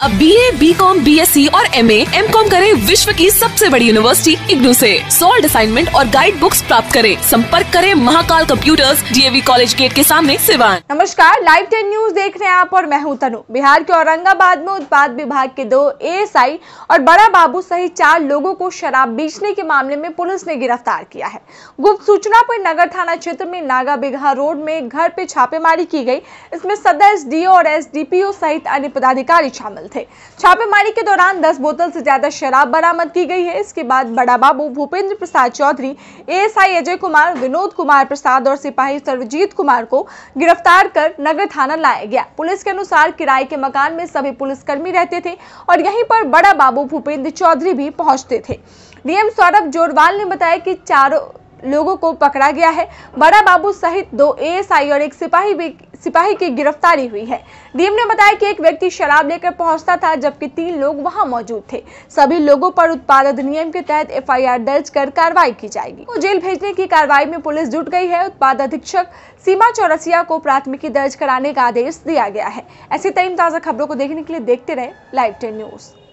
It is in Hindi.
अब B A B com B S C और एम ए एम कॉम करे विश्व की सबसे बड़ी यूनिवर्सिटी इग्नू से। सोल्ड असाइनमेंट और गाइड बुक्स प्राप्त करें। संपर्क करें Mahakal computers DAV college gate के सामने सिवान नमस्कार लाइव टेन न्यूज़ देख रहे हैं आप और मैं हूँ तनु। बिहार के औरंगाबाद में उत्पाद विभाग के दो एएसआई और बड़ा बाबू सहित चार लोगों को शराब बेचने के मामले में पुलिस ने गिरफ़्तार किया है। गुप्त सूचना पर नगर थाना क्षेत्र में नागा बिघा रोड में घर पे छापेमारी की गई। इसमें सदर एस और एसडीपीओ सहित अन्य पदाधिकारी शामिल। शामिल थे। छापेमारी के दौरान 10 बोतल से ज़्यादा शराब बरामद की गई है। इसके बाद बड़ा बाबू भूपेंद्र प्रसाद चौधरी, एएसआई अजय कुमार, विनोद कुमार प्रसाद और सिपाही सर्वजीत कुमार को गिरफ़्तार कर नगर थाना लाया गया। पुलिस के अनुसार किराए के मकान में सभी पुलिसकर्मी रहते थे और यहीं पर बड़ा बाबू भूपेंद्र चौधरी भी पहुँचते थे। डीएम सौरभ जोरवाल ने बताया कि चारों लोगों को पकड़ा गया है। बड़ा बाबू सहित दो एएसआई और एक सिपाही भी सिपाही की गिरफ्तारी हुई है। डीएम ने बताया कि एक व्यक्ति शराब लेकर पहुँचता था, जबकि तीन लोग वहाँ मौजूद थे। सभी लोगों पर उत्पाद अधिनियम के तहत एफआईआर दर्ज कर कार्रवाई की जाएगी। तो जेल भेजने की कार्रवाई में पुलिस जुट गई है। उत्पाद अधीक्षक सीमा चौरसिया को प्राथमिकी दर्ज कराने का आदेश दिया गया है। ऐसी तईम ताज़ा खबरों को देखने के लिए देखते रहे लाइव टेन न्यूज़।